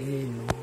Amen.